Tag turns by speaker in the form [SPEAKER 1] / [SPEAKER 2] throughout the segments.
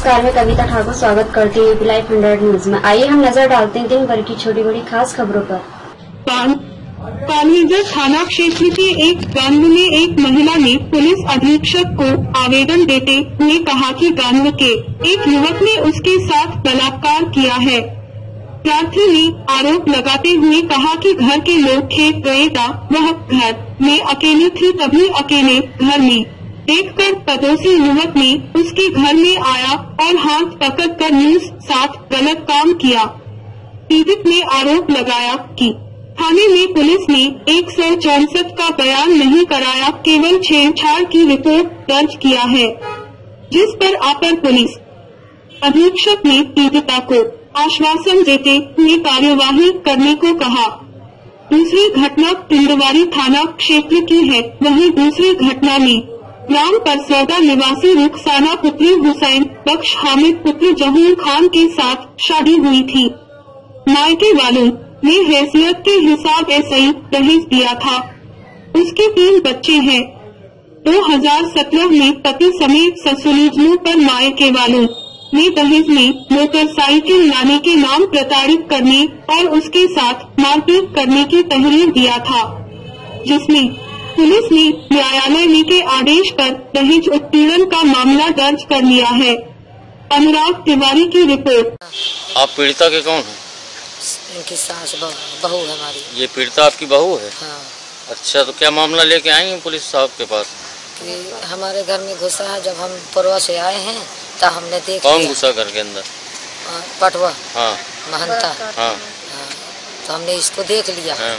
[SPEAKER 1] नमस्कार, मैं कविता ठाकुर स्वागत करती हूँ लाइफ हंड्रेड न्यूज़ में। आइए हम नज़र डालते हैं दिन भर की छोटी बड़ी खास खबरों पर।
[SPEAKER 2] पाल थाना क्षेत्र के एक गाँव में एक महिला ने पुलिस अधीक्षक को आवेदन देते हुए कहा कि गाँव के एक युवक ने उसके साथ बलात्कार किया है। प्रार्थी ने आरोप लगाते हुए कहा कि घर के लोग खेत गए था वह घर में अकेली थी, तभी अकेले घर में देखकर पड़ोसी युवक ने उसके घर में आया और हाथ पकड़कर न्यूज़ साथ गलत काम किया। पीड़ित ने आरोप लगाया कि थाने में पुलिस ने एक सौ चौसठ का बयान नहीं कराया, केवल छेड़छाड़ की रिपोर्ट दर्ज किया है, जिस पर अपर पुलिस अधीक्षक ने पीड़िता को आश्वासन देते हुए कार्यवाही करने को कहा। दूसरी घटना पिंडवारी थाना क्षेत्र की है, वहीं दूसरी घटना में ग्राम परसौदा निवासी रुखसाना पुत्री हुसैन बख्श हामिद पुत्र जहूर खान के साथ शादी हुई थी। मायके वालों ने हैसियत के हिसाब ऐसे ही दहेज दिया था। उसके तीन बच्चे हैं। 2017 में पति समेत ससुरीजनों पर मायके वालों ने दहेज में मोटरसाइकिल लाने के नाम प्रताड़ित करने और उसके साथ मारपीट करने की तहरीर दिया था, जिसमें पुलिस ने न्यायालय में के आदेश पर दहेज उत्पीड़न का मामला दर्ज कर लिया है। अनुराग तिवारी की रिपोर्ट।
[SPEAKER 3] आप पीड़िता के कौन हैं?
[SPEAKER 4] इनकी सास बहू है हमारी।
[SPEAKER 3] ये पीड़िता आपकी बहू है?
[SPEAKER 4] हाँ।
[SPEAKER 3] अच्छा तो क्या मामला लेके आई हैं पुलिस साहब के पास?
[SPEAKER 4] कि हमारे घर में घुसा है जब हम परवा से आए हैं तो हमने देख
[SPEAKER 3] कौन घुसा घर के अंदर?
[SPEAKER 4] पटवा।
[SPEAKER 3] हाँ।
[SPEAKER 4] महंता।
[SPEAKER 3] हाँ।
[SPEAKER 4] हाँ, तो हमने इसको देख लिया।
[SPEAKER 3] हाँ।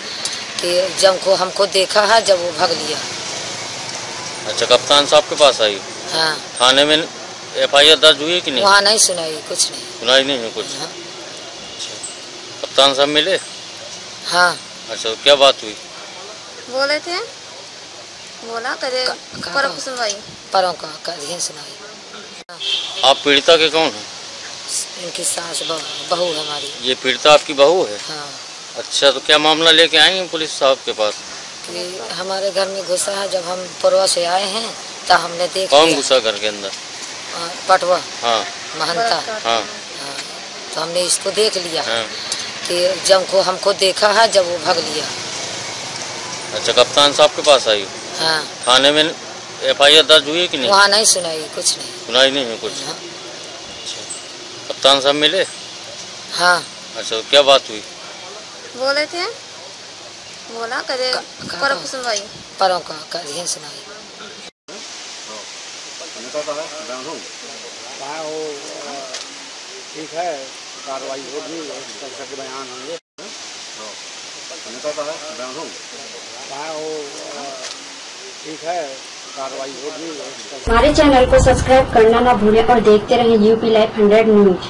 [SPEAKER 4] कि जब को हमको देखा है जब वो भाग लिया।
[SPEAKER 3] अच्छा कप्तान साहब के पास आई?
[SPEAKER 4] हाँ।
[SPEAKER 3] थाने में एफ़ आई आर दर्ज हुई है कि नहीं?
[SPEAKER 4] वहाँ नहीं सुनाई कुछ नहीं।
[SPEAKER 3] सुनाई नहीं है कुछ?
[SPEAKER 4] हाँ,
[SPEAKER 3] कप्तान साहब मिले?
[SPEAKER 4] हाँ।
[SPEAKER 3] अच्छा तो क्या बात हुई?
[SPEAKER 5] बोले थे? बोला करे
[SPEAKER 4] का- का-
[SPEAKER 5] सुनवाई
[SPEAKER 4] सुनाई।
[SPEAKER 3] आप पीड़िता के कौन हैं?
[SPEAKER 4] इनकी सास बहू बहू है हमारी।
[SPEAKER 3] ये पीड़िता आपकी बहू है?
[SPEAKER 4] हाँ।
[SPEAKER 3] अच्छा तो क्या मामला लेके आई हैं पुलिस साहब के पास?
[SPEAKER 4] हमारे घर में घुसा है जब हम परवा से आए हैं तो हमने देख
[SPEAKER 3] कौन घुसा घर के अंदर?
[SPEAKER 4] पटवा।
[SPEAKER 3] हाँ।
[SPEAKER 4] महंता।
[SPEAKER 3] हाँ।
[SPEAKER 4] तो हमने इसको देख लिया
[SPEAKER 3] हाँ।
[SPEAKER 4] कि जब को हमको देखा है जब वो भाग लिया।
[SPEAKER 3] अच्छा कप्तान साहब के पास आई?
[SPEAKER 4] हाँ।
[SPEAKER 3] थाने में एफ़ आई आर दर्ज हुई कि नहीं?
[SPEAKER 4] वहाँ नहीं सुनाई कुछ नहीं।
[SPEAKER 3] सुनाई नहीं है कुछ?
[SPEAKER 4] हाँ,
[SPEAKER 3] कप्तान साहब मिले?
[SPEAKER 4] हाँ।
[SPEAKER 3] अच्छा तो क्या बात हुई?
[SPEAKER 5] बोले थे? बोला करे
[SPEAKER 4] का- का-
[SPEAKER 5] पर सुनवाई।
[SPEAKER 4] परों का करिए सुनाई
[SPEAKER 6] हाँ वो ठीक है कार्रवाई होगी बयान होंगे हाँ वो ठीक है कार्रवाई होगी
[SPEAKER 1] हमारे चैनल को सब्सक्राइब करना ना भूलें और देखते रहें यूपी लाइफ हंड्रेड न्यूज़